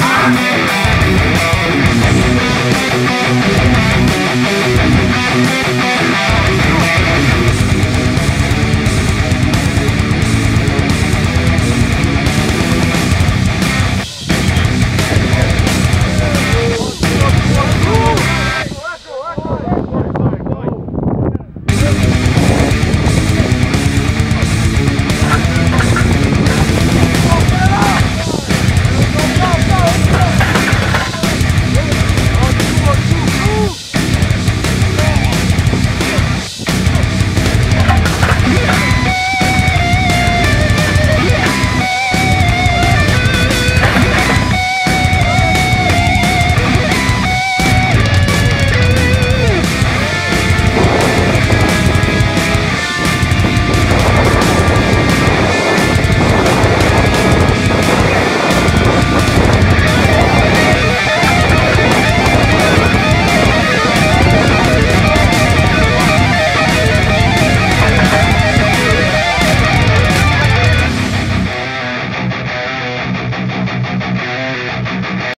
Ah!